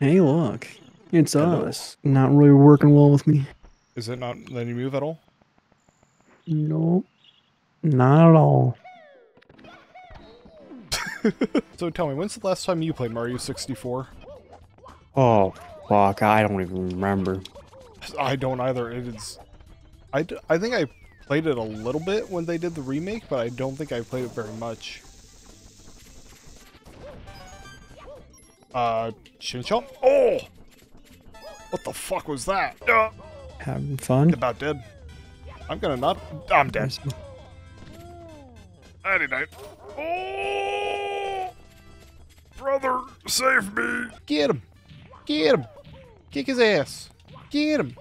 Hey, look. It's Hello. us. Not really working well with me. Is it not letting you move at all? Nope. Not at all. So tell me, when's the last time you played Mario 64? Oh, fuck. I don't even remember. I don't either. It is. I, d- I think I played it a little bit when they did the remake, but I don't think I played it very much. Uh, Chain Chomp? Oh! What the fuck was that? Uh, Having fun? about dead. I'm gonna not. I'm dead. Nighty night. Oh! Brother, save me! Get him! Get him! Kick his ass! Get him!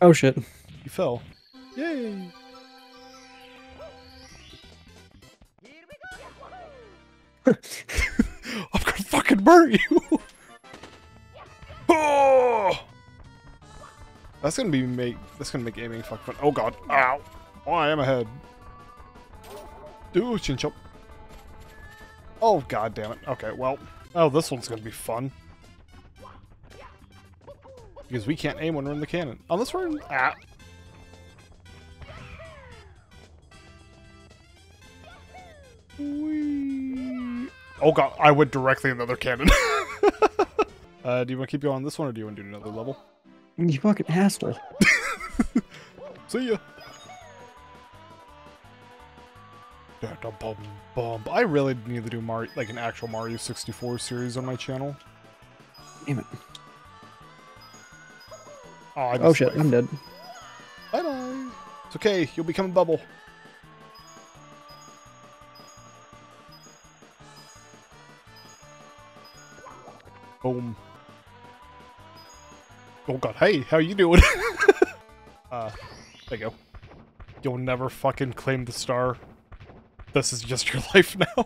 Oh, shit. You fell. Yay! I'm gonna fucking murder you! oh! That's gonna be make. That's gonna make aiming fuck fun. Oh god! Ow! Oh, I am ahead. Do chin chop. Oh god damn it! Okay, well. Oh, this one's gonna be fun. Because we can't aim when we're in the cannon. Unless we're in. Ah. Whee. Oh god, I went directly another cannon. uh, do you want to keep going on this one or do you want to do another level? You fucking asshole. See ya. I really need to do Mario, like an actual Mario 64 series on my channel. Damn it. Oh, I Oh, shit. life. I'm dead. Bye bye. It's okay. You'll become a bubble. Boom. Oh god. Hey, how you doing? uh, there you go. You'll never fucking claim the star. This is just your life now.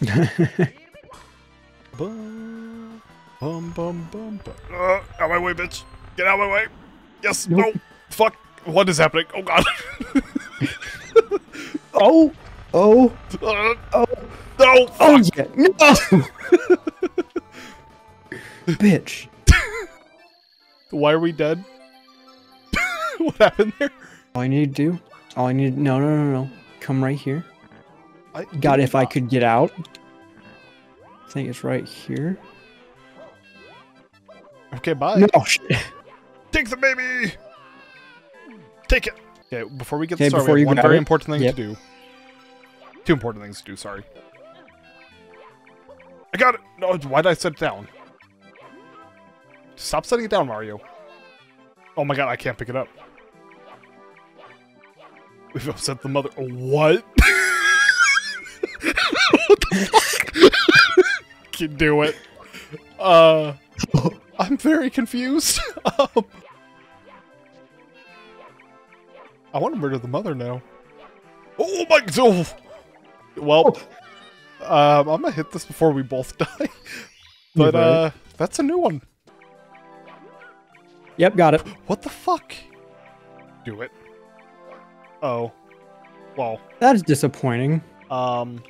bum, bum, bum, bum, bum. Uh, out of my way, bitch. Get out of my way. Yes. Nope. No. Fuck. What is happening? Oh god. oh! Oh! Uh, Oh! no. Oh, yeah! No! Bitch. Why are we dead? what happened there? All I need to do. All I need. No, no, no, no. Come right here. I, God, if I could get out. I think it's right here. Okay, bye. No, shit. Take the baby. Take it. Okay, before we get Okay, started, we have one very important thing Yep. to do. Two important things to do. Sorry. I got it. No, why did I set it down? Stop setting it down, Mario. Oh my god, I can't pick it up. We've upset the mother. What? what the fuck? Can do it. Uh, I'm very confused. um, I want to murder the mother now. Oh my! Oh. Well, um, I'm gonna hit this before we both die. But uh, that's a new one. Yep, got it. What the fuck? Do it. Oh. Well, That is disappointing. um,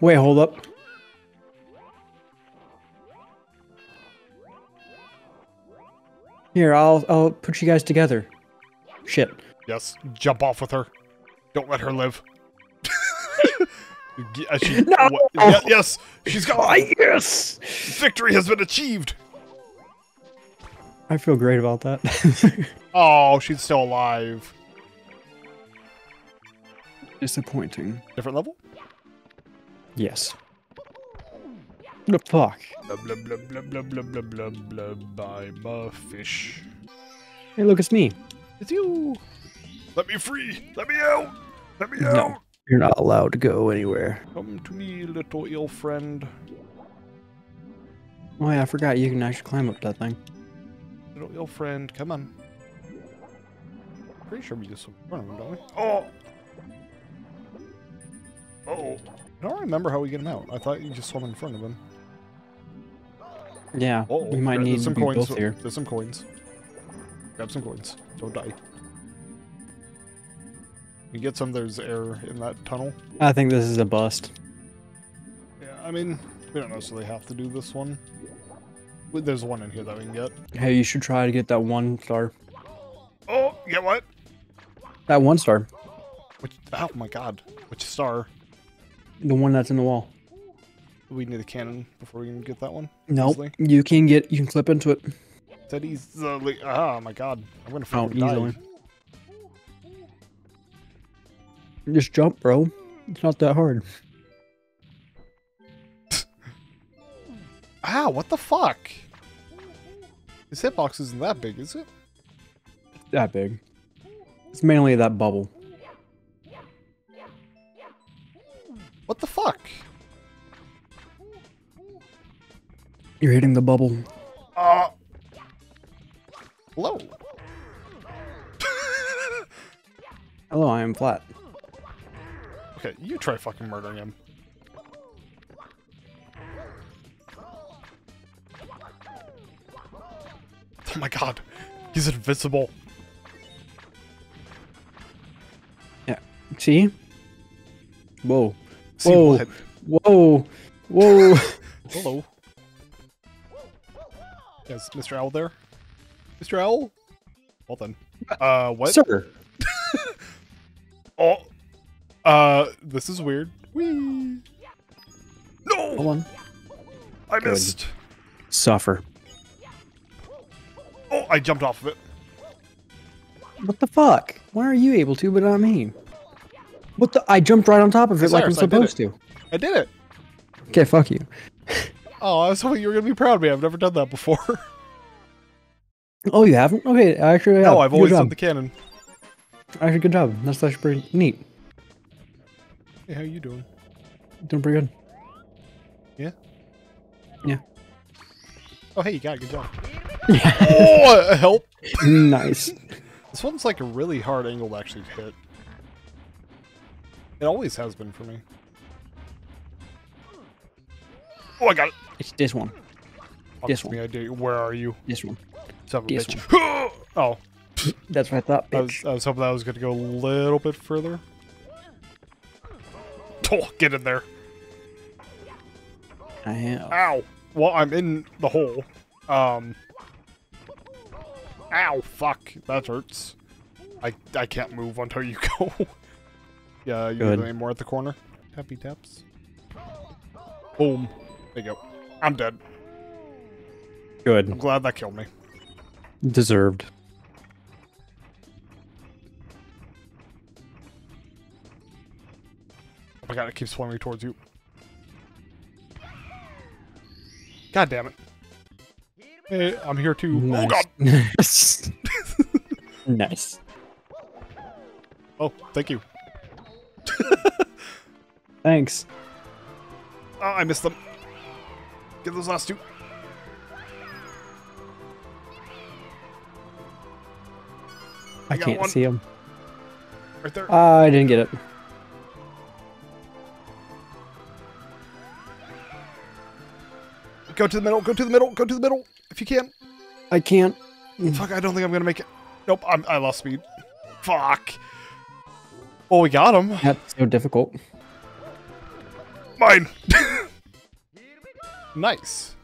Wait, hold up. Here, I'll I'll put you guys together. Shit. yes, jump off with her. Don't let her live. Yeah, she- No! what- yeah, yes, she's got ah, yes. victory has been achieved. I feel great about that. Oh, she's still alive. Disappointing. Different level? Yes. The fuck. Blah blah blah blah blah blah blah blah blah bye my fish. Hey, look, it's me. It's you. Let me free. Let me out. Let me No. Out. You're not allowed to go anywhere. Come to me, little ill friend. Oh yeah, I forgot you can actually climb up that thing. Little ill friend, come on. Pretty sure we just run him, don't we? Oh. Oh. I don't remember how we get him out. I thought you just swam in front of him. Yeah, Oh, we might there- need some coins. both here. There's some coins. Grab some coins. Don't die. You get some. There's air in that tunnel. I think this is a bust. Yeah, I mean, we don't necessarily have to do this one. There's one in here that we can get. Hey, you should try to get that one star. Oh, get what? That one star. Which? Oh my god! Which star? The one that's in the wall. We need a cannon before we can get that one. Nope. You can get. You can clip into it. That easily. Oh my god! I'm gonna Oh, die. easily. Just jump, bro. It's not that hard. Ah, what the fuck? This hitbox isn't that big, is it? That big. It's mainly that bubble. What the fuck? You're hitting the bubble. Uh. Hello. Hello, I am flat. Okay, you try fucking murdering him. Oh my god, he's invincible. See? Whoa. See Whoa. what? Whoa. Whoa. Hello. Is Mr. Owl there? Mr. Owl? Well then. Uh, what? Sir. Oh. Uh, this is weird. Whee. No! Hold on. I missed. Suffer. Oh, I jumped off of it. What the fuck? Why are you able to, but not me? What the? I jumped right on top of it like I'm supposed to. I did it. Okay, fuck you. Oh, I was hoping you were gonna be proud of me. I've never done that before. Oh, you haven't? Okay, actually, yeah. no, I've always done the cannon. Actually, good job. That's actually pretty neat. Hey, how you doing? Doing pretty good. Yeah? Yeah. Oh, hey, you got it. Good job. Oh, help! nice. This one's like a really hard angle to actually hit. It always has been for me. Oh, I got it. It's this one. Oh, This one. me idea. Where are you? This one. Son of a This bitch. oh, That's what I thought, I was. I was hoping that was going to go a little bit further. Oh, get in there. I have. Ow. Well, I'm in the hole. Um. Ow, fuck. That hurts. I, I can't move until you go. yeah, you Good. need any more at the corner? Tappy taps. Boom. There you go. I'm dead. Good. I'm Good. glad that killed me. Deserved. My god, it keeps me towards you. God damn it. Hey, I'm here too. Oh god. Nice. nice. Oh, thank you. Thanks. Oh, I missed them. Get those last two. I, I can't one. see him. Right there. Ah, I didn't get it. Go to the middle, go to the middle, go to the middle, if you can. I can't. Fuck, I don't think I'm gonna make it. Nope, I'm, I lost speed. Fuck. Oh, we got him. That's so difficult. Mine. nice.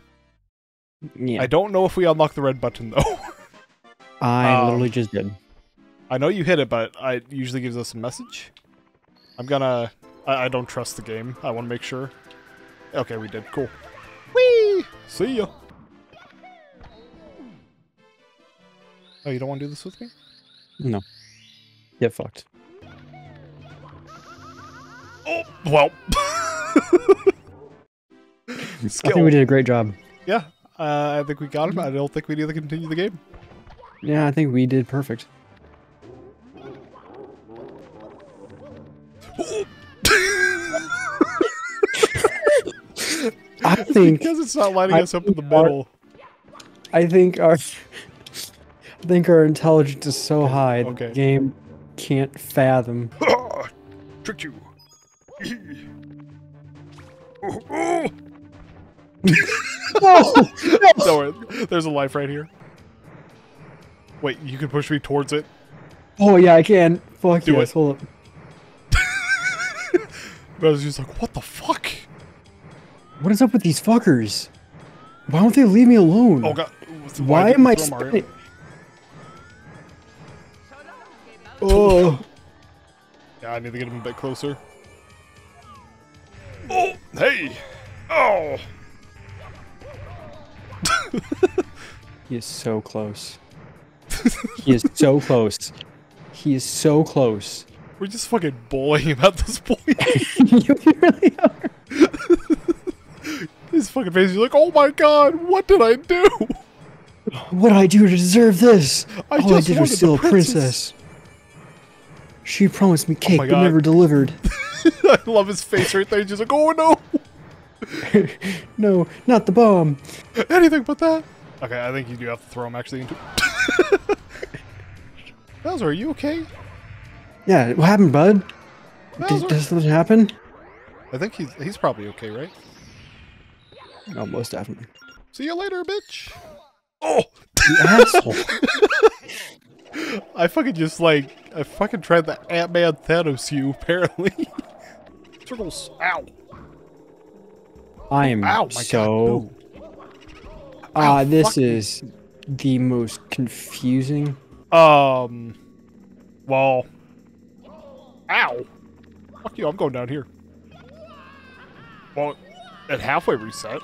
Yeah. I don't know if we unlock the red button, though. I um, literally just did. I know you hit it, but it usually gives us a message. I'm gonna... I, I don't trust the game. I want to make sure. Okay, we did. Cool. Whee! See ya. Oh, you don't want to do this with me? No. Get fucked. Oh, well. I think we did a great job. Yeah, uh, I think we got him. I don't think we need to continue the game. Yeah, I think we did perfect. Think because it's not lining I us up in the think our- middle. I think our I think our intelligence is so high okay. the game can't fathom. Tricked you. Oh, oh. no! Don't worry, there's a life right here. Wait, you can push me towards it. Oh yeah, I can. Fuck Do yes, it. hold up. But I was just like, what the fuck? What is up with these fuckers? Why don't they leave me alone? Oh god. Why did am I spinning? Oh, Yeah, I need to get him a bit closer. Oh, hey! Oh! he is so close. he is so close. He is so close. We're just fucking bullying him at this point. you really are. Fucking face is like, oh my god, what did I do? What did I do to deserve this? I All I did was steal a princess. princess. She promised me oh cake, my but never delivered. I love his face right there. He's just like, oh no, no, not the bomb. anything but that. Okay, I think you do have to throw him actually into. Bowser, are you okay? Yeah, what happened, bud? Did, Bowser? did something happen? I think he's he's probably okay, right? Oh, most definitely. See you later, bitch. Oh, You asshole. I fucking just like I fucking tried the Ant Man Thanos you apparently. Circles. Ow. I am Ow. My so. God. Ah, Ow, this fuck is the most confusing. Um. Well. Ow. Fuck you. I'm going down here. Well, at halfway reset.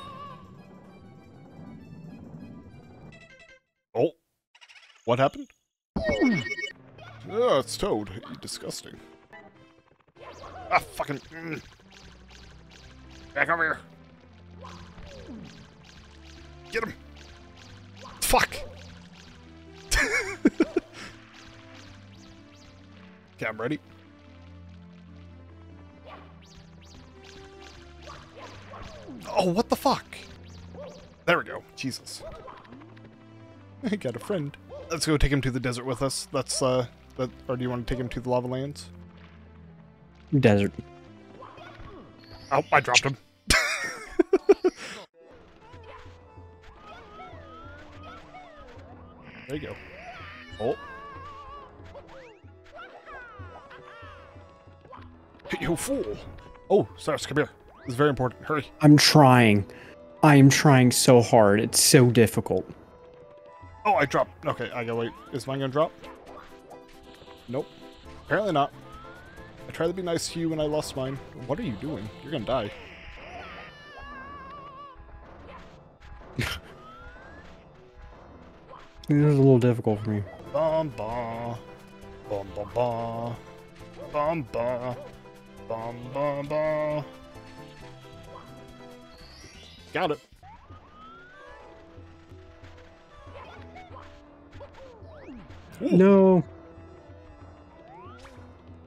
Oh. What happened? Oh, it's Toad. Disgusting. Ah, fucking. mm. Back over here. Get him. Fuck. okay, I'm ready. Oh, what the fuck? There we go. Jesus. I got a friend. Let's go take him to the desert with us. That's, uh, that, or do you want to take him to the lava lands? Desert. Oh, I dropped him. there you go. Oh. You fool! Oh, Cyrus, come here. Is very important. Hurry. I'm trying. I am trying so hard. It's so difficult. Oh, I dropped. Okay, I gotta wait. Is mine gonna drop? Nope. Apparently not. I tried to be nice to you when I lost mine. What are you doing? You're gonna die. This is a little difficult for me. Bum bum. Bum bum bum. Bum bum. Bum bum bum. Got it. Ooh. No.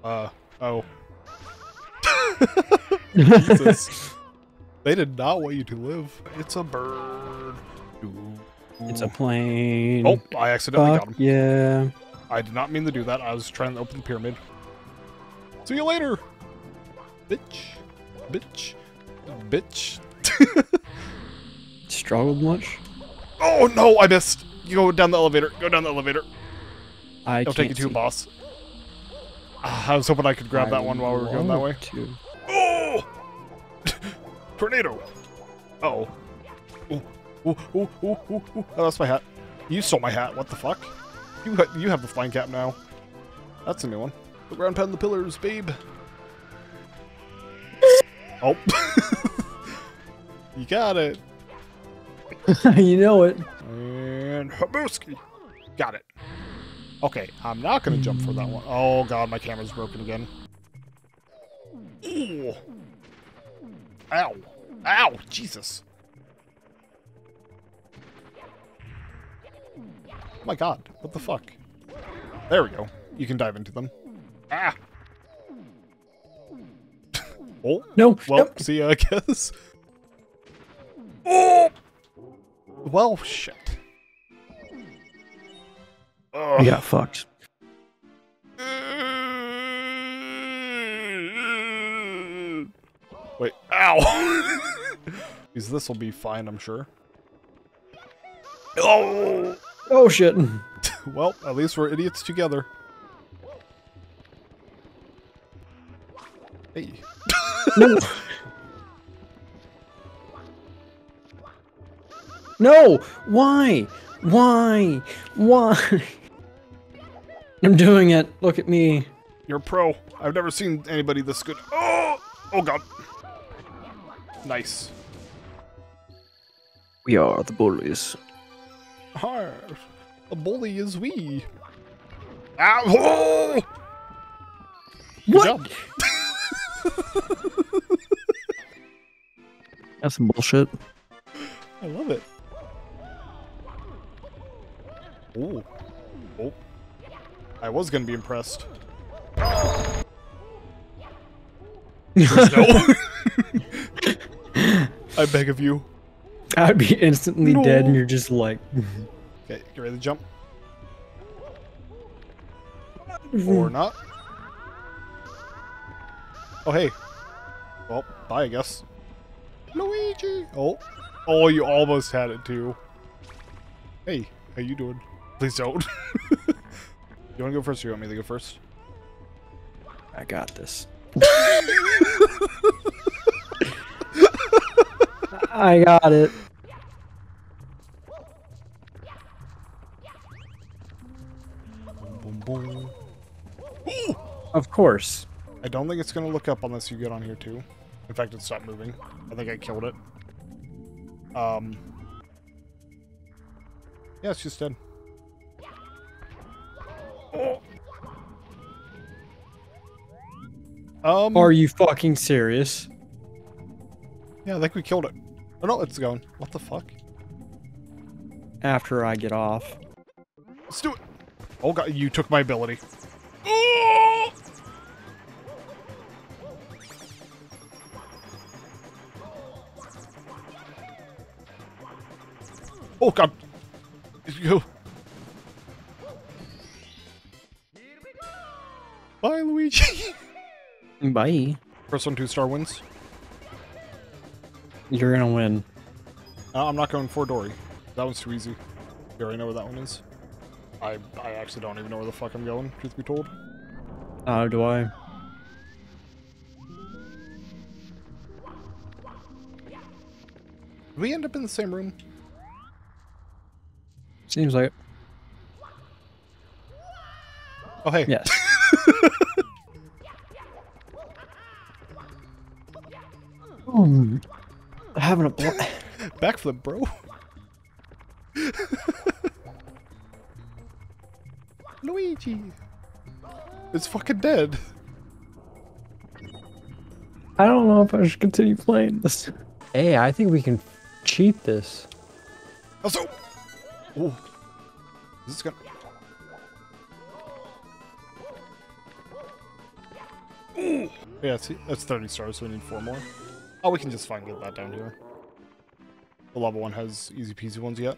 Uh, oh. Jesus. They did not want you to live. It's a bird. Ooh. It's a plane. Oh, I accidentally Fuck got him. yeah. I did not mean to do that. I was trying to open the pyramid. See you later. Bitch. Bitch. Bitch. Struggled much? Oh no, I missed. You go down the elevator. Go down the elevator. I It'll take you to a boss. Ah, I was hoping I could grab I that one while we were going that way. to. Oh! Tornado! Uh-oh. Ooh, ooh, ooh, ooh, ooh, ooh. Oh, that's my hat. You stole my hat. What the fuck? You ha you have the flying cap now. That's a new one. The ground pound the pillars, babe. oh. you got it. you know it. And Habuski. Got it. Okay, I'm not gonna jump for that one. Oh god, my camera's broken again. Ooh. Ow. Ow, Jesus. Oh my god, what the fuck? There we go. You can dive into them. Ah! oh, No. well, no. see ya, I guess. Oh! Well, shit. Ugh. We got fucked. Wait, ow! Because this will be fine, I'm sure. Oh! Oh shit. Well, at least we're idiots together. Hey. No. No! Why? Why? Why? I'm doing it. Look at me. You're a pro. I've never seen anybody this good. Oh! Oh god. Nice. We are the bullies. Har, a bully is we. Ow! Oh! What? That's some bullshit. I love it. Ooh. Oh. I was gonna be impressed. No. I beg of you. I'd be instantly dead, and you're just like, Okay, get ready to jump. Mm-hmm. Or not. Oh, hey. Well, bye, I guess. Luigi! Oh. Oh, you almost had it, too. Hey, how you doing? Please don't. you want to go first or you want me to go first? I got this. I got it. Boom, boom. Of course. I don't think it's going to look up unless you get on here, too. In fact, it stopped moving. I think I killed it. Um. Yeah, it's just dead. Um. Are you fucking serious? Yeah, I think we killed it. Oh no, it's going. What the fuck? After I get off. Let's do it. Oh god, you took my ability. Oh! Oh god. Go. Bye. First one, two star wins. You're gonna win. Uh, I'm not going for Dory. That one's too easy. You already know where that one is. I I actually don't even know where the fuck I'm going, truth be told. How do I? Did we end up in the same room? Seems like it. Oh, hey. Yes. Hmm. Having a bl- Backflip, bro. Luigi. It's fucking dead. I don't know if I should continue playing this. Hey, I think we can cheat this. Also. Oh. Is this gonna. Ooh. Yeah, see, that's 30 stars, so we need four more. Oh, we can just fine get that down here. The lava one has easy peasy ones yet.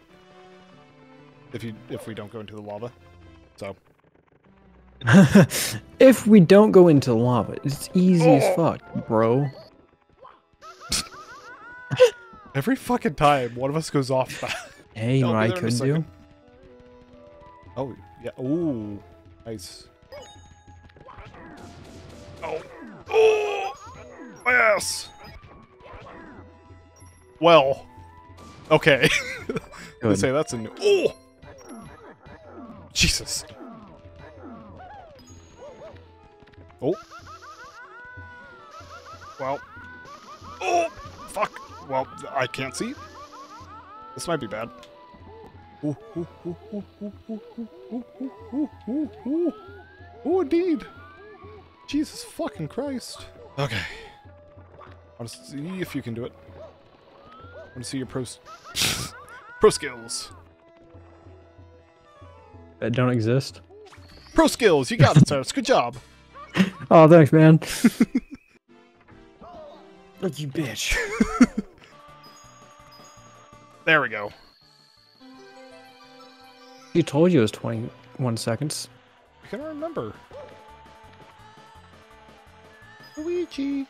If you if we don't go into the lava. So if we don't go into the lava, it's easy as oh. fuck, bro. every fucking time one of us goes off that. Hey, you know I could do? Oh, yeah. Ooh. Nice. Oh. Oh! My ass! Well. Okay. Let's say that's a new. Oh! Jesus. Oh. Well. Oh! Fuck. Well, I can't see. This might be bad. Ooh, ooh, ooh, ooh, ooh, ooh, ooh, ooh, ooh, ooh, ooh. Ooh, indeed. Jesus fucking Christ. Okay. I want to see if you can do it. Want to see your pro, pro skills. That don't exist. Pro skills. You got it, Cyrus. Good job. Oh, thanks, man. Look, you bitch. There we go. You told you it was 21 seconds. I can't remember. Luigi.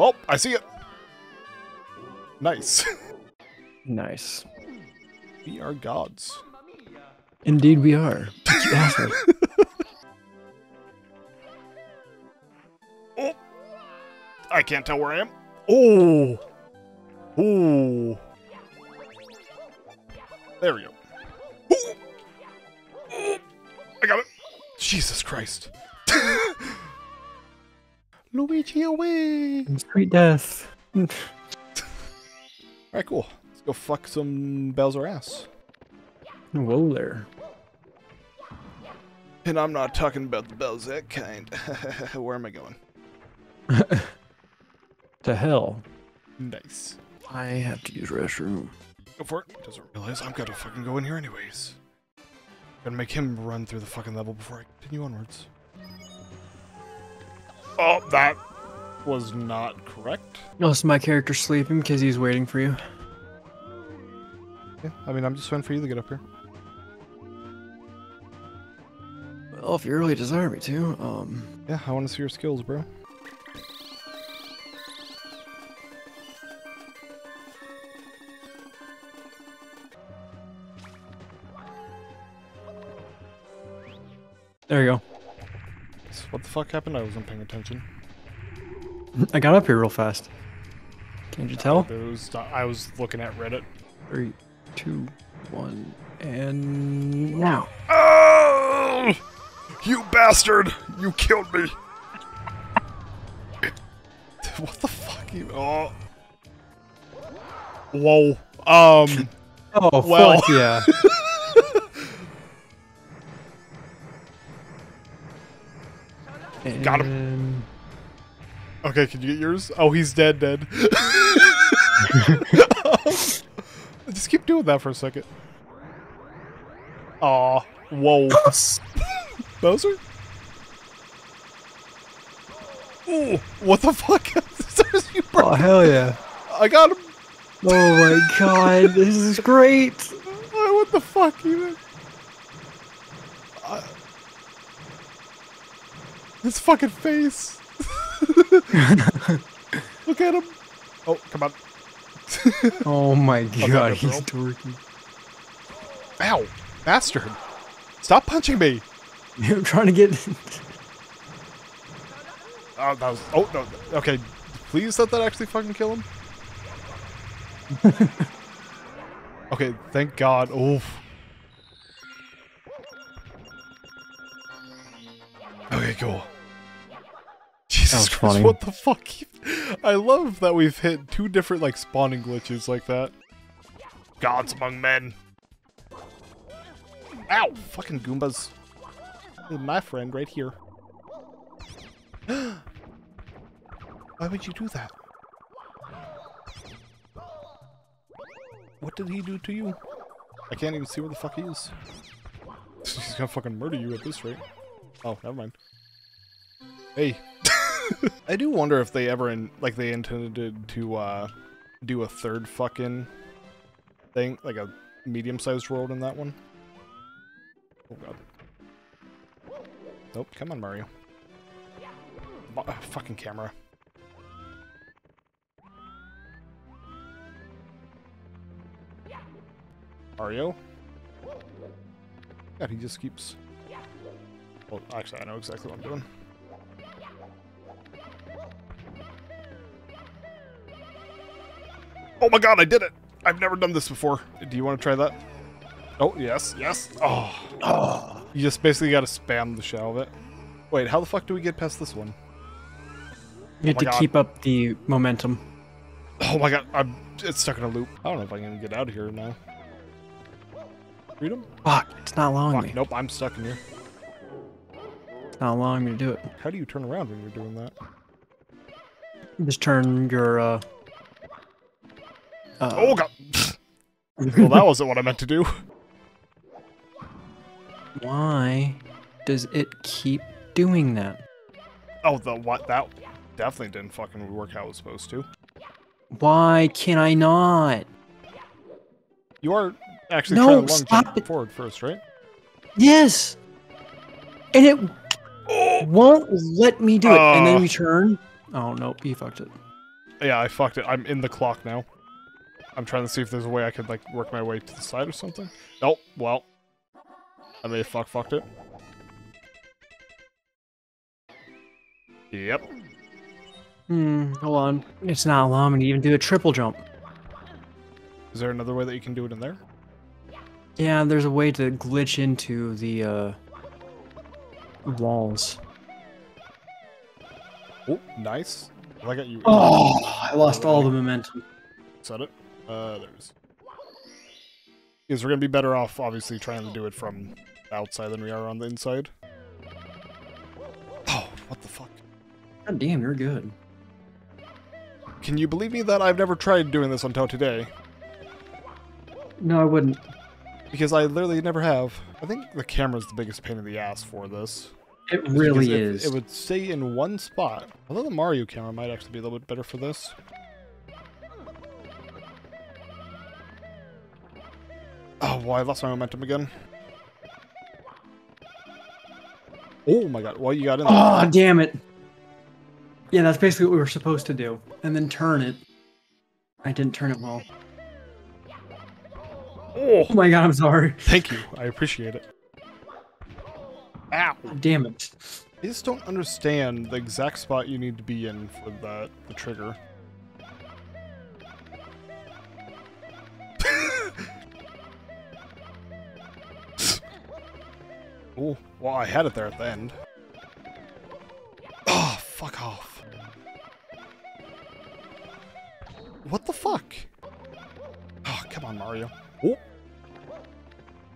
Oh, I see it. Nice. nice. We are gods. Indeed we are. oh. I can't tell where I am. Oh. Oh. There we go. Oh. Oh. I got it. Jesus Christ. Luigi away! Sweet death. Alright, cool. Let's go fuck some Bowser ass. Whoa there. And I'm not talking about the Bowser kind. Where am I going? To hell. Nice. I have to use restroom. Go for it. Doesn't realize I'm gonna fucking go in here anyways. Gonna make him run through the fucking level before I continue onwards. Oh, that was not correct. Oh, so my character's sleeping because he's waiting for you. Yeah, I mean, I'm just waiting for you to get up here. Well, if you really desire me to, um... Yeah, I want to see your skills, bro. There you What the fuck happened? I wasn't paying attention. I got up here real fast. Can't you tell? Those, I was looking at Reddit. Three, two, one, and now. Oh! You bastard! You killed me! what the fuck? You, oh. Whoa. Um. Oh, Well. fuck yeah. Got him. Okay, can you get yours? Oh, he's dead, dead. Just keep doing that for a second. Aw. Whoa. Bowser? Ooh, what the fuck? Oh, hell yeah. I got him. Oh my god, this is great. What the fuck, even? Uh, his fucking face. Look at him. Oh, come on. Oh my god, he's dorky. Ow, bastard. Stop punching me. I'm trying to get. Oh, that was. Oh, no. Okay. Please let that actually fucking kill him. okay, thank God. Oof. Okay, cool. Jesus Christ, funny. what the fuck? I love that we've hit two different, like, spawning glitches like that. Gods among men. Ow! Fucking Goombas. My friend right here. Why would you do that? What did he do to you? I can't even see where the fuck he is. He's gonna fucking murder you at this rate. Oh, never mind. Hey. I do wonder if they ever, in, like, they intended to, uh, do a third fucking thing, like a medium-sized world in that one. Oh god. Nope, come on, Mario. Bo- uh, fucking camera. Mario? God, he just keeps... Well, actually, I know exactly what I'm doing. Oh my god, I did it! I've never done this before. Do you want to try that? Oh, yes, yes. Oh. Oh. You just basically gotta spam the shell of it. Wait, how the fuck do we get past this one? You have my to God. keep up the momentum. Oh my god, I'm it's stuck in a loop. I don't know if I can get out of here now. Freedom? Fuck, it's not allowing Fuck, me. nope, I'm stuck in here. It's not allowing me to do it. How do you turn around when you're doing that? Just turn your, uh... uh Oh god! well, that wasn't what I meant to do. Why does it keep doing that? Oh, the what? That definitely didn't fucking work how it was supposed to. Why can I not? You are actually No, trying to long stop jump it. forward first, right? Yes! And it won't let me do it. and Uh. then we turn. Oh, nope, he fucked it. Yeah, I fucked it. I'm in the clock now. I'm trying to see if there's a way I could like work my way to the side or something. Nope. Well, I may have fuck fucked it. Yep. Hmm, hold on. It's not allowing me to even do a triple jump. Is there another way that you can do it in there? Yeah, there's a way to glitch into the uh, walls. Oh, nice. I got you. Oh, I lost all the momentum. Set it. Uh, there's. Because we're gonna be better off, obviously, trying to do it from outside than we are on the inside. Oh, what the fuck? God damn, you're good. Can you believe me that I've never tried doing this until today? No, I wouldn't. Because I literally never have. I think the camera's the biggest pain in the ass for this. It really is. it- is. It would stay in one spot. Although the Mario camera might actually be a little bit better for this. Oh, well, I lost my momentum again. Oh my god, well, you got in there. Oh, damn it. Yeah, that's basically what we were supposed to do. And then turn it. I didn't turn it well. Oh, Oh my god, I'm sorry. thank you. I appreciate it. Ow. Damn it. I just don't understand the exact spot you need to be in for that the trigger. oh, well, I had it there at the end. Oh, fuck off. What the fuck? Oh, come on, Mario.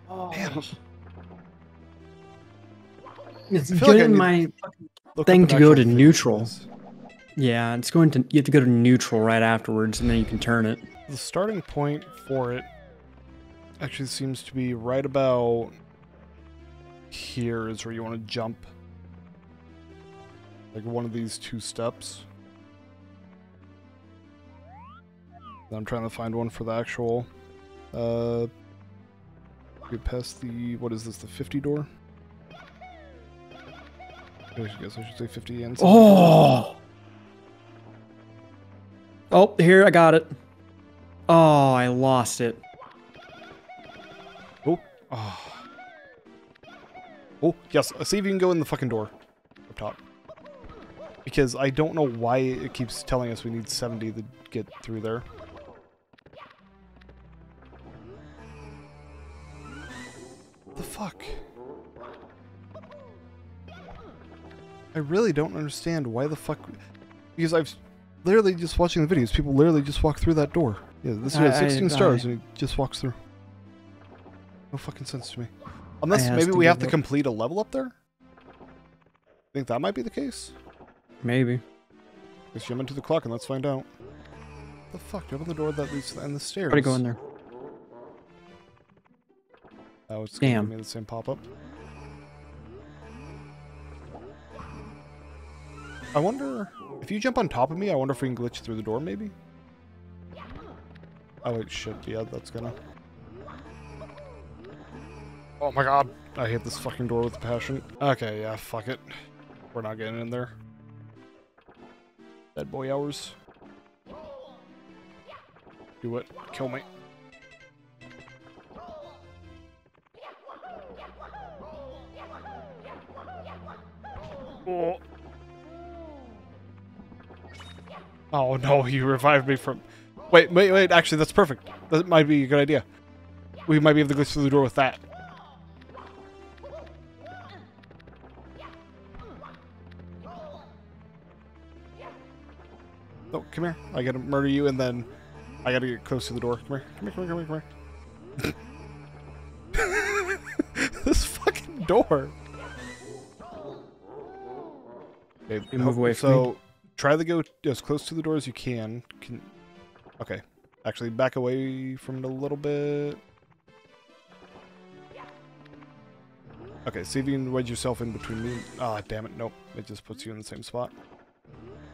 Oh, Damn. It's feel like getting my Thing to go to neutral. Yeah, it's going to you have to go to neutral right afterwards and then you can turn it. The starting point for it actually seems to be right about here is where you want to jump. Like one of these two steps. I'm trying to find one for the actual uh get past the what is this, the 50 door? I guess I should say 50 and Oh. Oh, here I got it. Oh, I lost it. Oh. Oh. Oh, yes. uh, See if you can go in the fucking door. Up top. Because I don't know why it keeps telling us we need 70 to get through there. The fuck? I really don't understand why the fuck... Because I've literally just watching the videos, people literally just walk through that door. Yeah, this is 16 I- stars I- and he just walks through. No fucking sense to me. Unless maybe we have to complete a level up there? I think that might be the case? Maybe. Let's jump into the clock and let's find out. The fuck? Open the door that leads to the end of the stairs. To go in there. Oh, it's gonna Damn. give me the same pop-up. I wonder if you jump on top of me. I wonder if we can glitch through the door, maybe. Oh wait, shit. Yeah, that's gonna. Oh my god! I hate this fucking door with passion. Okay, yeah, fuck it. We're not getting in there. Dead boy hours. Do it. Kill me. Oh. Oh no, you revived me from. Wait, wait, wait. Actually, that's perfect. That might be a good idea. We might be able to glitch through the door with that. Come here. I gotta murder you, and then I gotta get close to the door. Come here. Come here, come here, come here, come here. this fucking door. Okay, You move away from so try to go as close to the door as you can. Can okay. Actually, back away from it a little bit. Okay, see if you can wedge yourself in between me. Ah, damn it! Nope, it just puts you in the same spot.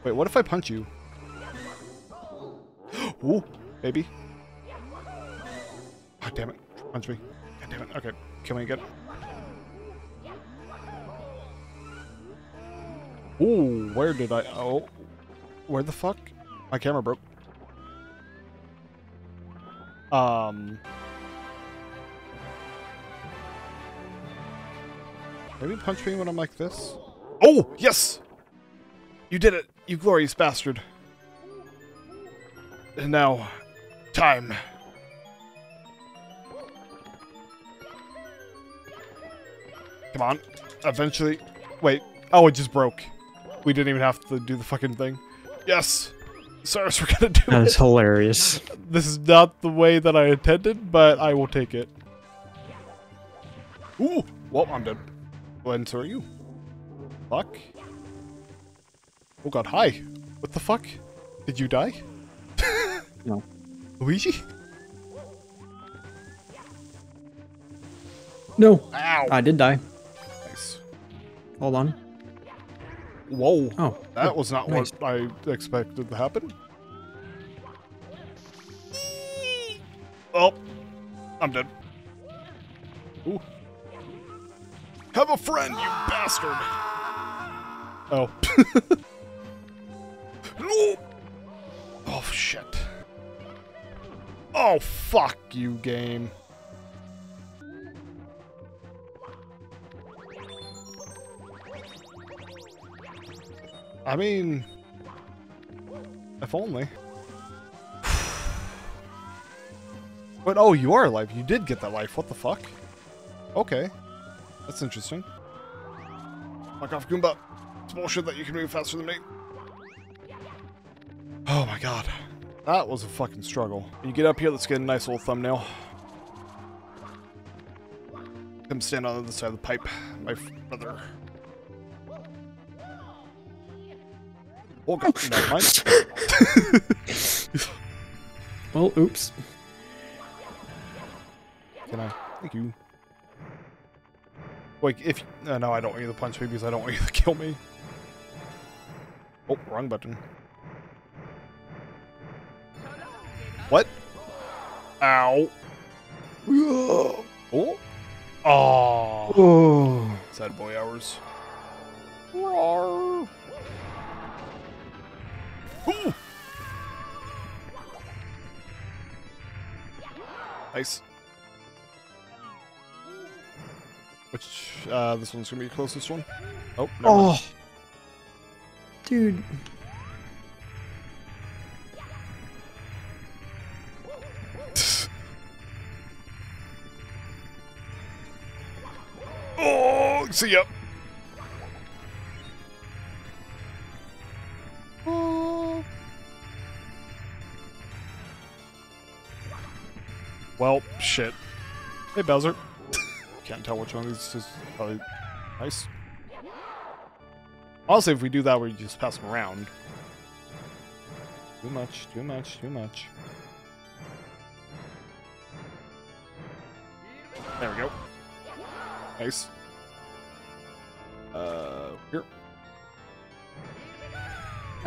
Wait, what if I punch you? Ooh, baby. Ah, damn it! Punch me. God damn it! Okay, kill me again. Ooh, where did I? Oh, where the fuck? My camera broke. Um. Maybe punch me when I'm like this. Oh, yes! You did it! You glorious bastard. And now, time. Come on. Eventually. Wait. Oh, it just broke. We didn't even have to do the fucking thing. Yes! Cyrus, we're gonna do That it. is hilarious. This is not the way that I intended, but I will take it. Ooh! Well, I'm dead. Well, and so are you. Fuck. Oh god, hi. What the fuck? Did you die? No. Luigi? No. Ow! I did die. nice. Hold on. Whoa. Oh. That was not nice. what I expected to happen. Oh, I'm dead. Ooh. Have a friend, you bastard! Oh. no! Oh, shit. Oh, fuck you, game. I mean, if only. But oh, you are alive. You did get that life. What the fuck? Okay, that's interesting. Fuck off, Goomba. It's bullshit that you can move faster than me. Oh my god, that was a fucking struggle. You get up here. Let's get a nice little thumbnail. Come stand on the other side of the pipe, my brother. Oh god, never mind. Well, oops. Can I? Thank you. Wait, if uh, no, I don't want you to punch me because I don't want you to kill me. Oh, wrong button. What? Ow. Oh. Oh. Oh. Sad boy hours. Roar. Ooh. Nice. Which, uh, this one's gonna be the closest one. Oh, never mind. Oh. Dude. See ya. Well, shit. Hey, Bowser. Can't tell which one of these is probably nice. Also, if we do that, we just pass them around. Too much, too much, too much. There we go. Nice.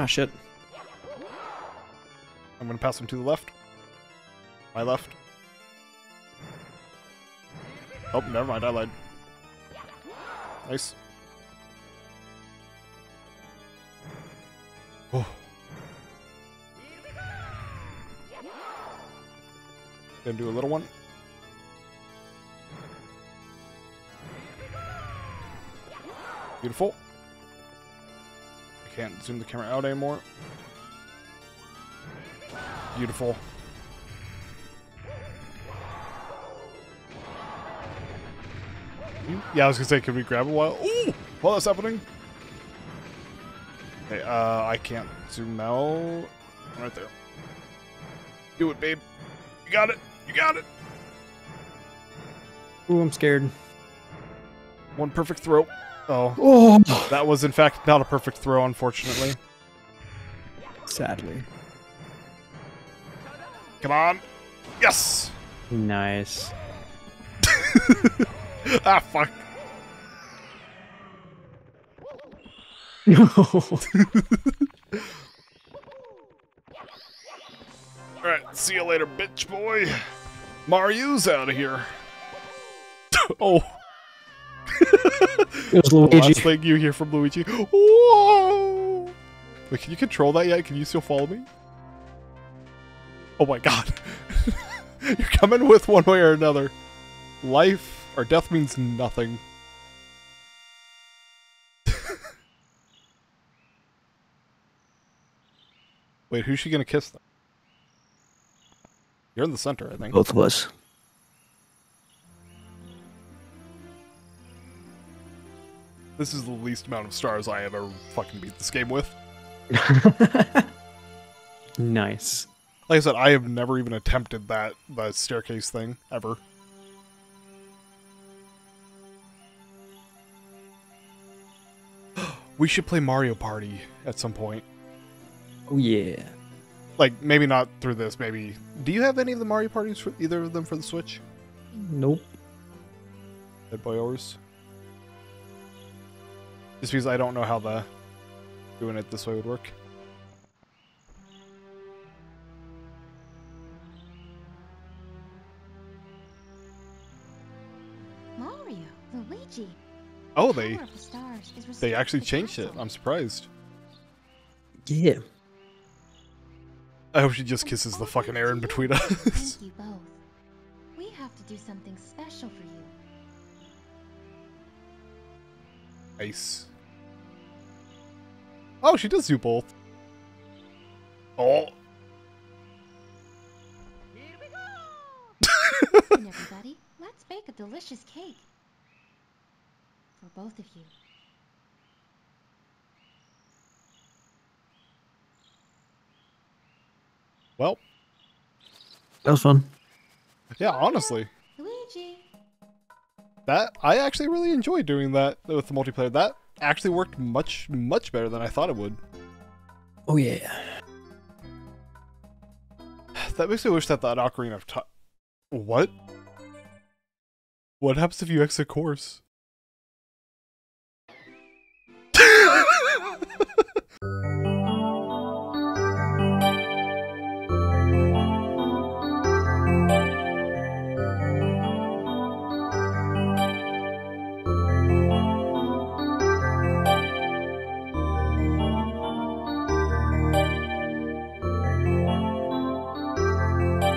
Ah, shit. I'm gonna pass him to the left. My left. Oh, never mind. I lied. Nice. Oh. Gonna do a little one. Beautiful. Can't zoom the camera out anymore. Beautiful. Yeah, I was gonna say, can we grab a while? Ooh! While that's happening. Okay, uh, I can't zoom out. Right there. Do it, babe. You got it. You got it. Ooh, I'm scared. One perfect throw. Oh, Oh. that was in fact not a perfect throw, unfortunately. Sadly. Come on. Yes. Nice. ah, fuck. No. Alright, see you later, bitch boy. Mario's out of here. oh. It was The Luigi. last thing you hear from Luigi. Whoa! Wait, can you control that yet? Can you still follow me? Oh my god. You're coming with one way or another. Life or death means nothing. Wait, who's she gonna kiss? Then? You're in the center, I think. Both of us. This is the least amount of stars I ever fucking beat this game with. Nice. Like I said, I have never even attempted that the staircase thing ever. we should play Mario Party at some point. Oh yeah. Like maybe not through this. Maybe. Do you have any of the Mario parties for either of them for the Switch? Nope. Dead Boy. Just because I don't know how the doing it this way would work. Mario, Luigi. Oh, they the stars is they actually to the changed it. I'm surprised. Yeah. I hope she just kisses the fucking air in between us. Thank you both. We have to do something special for you. nice. Oh, she does do both. Oh, and everybody, let's bake a delicious cake. For both of you. well, That was fun. yeah. Honestly, Luigi! that I actually really enjoyed doing that with the multiplayer. That actually worked much, much better than I thought it would. Oh yeah. That makes me wish that that Ocarina of Time... What? What happens if you exit course?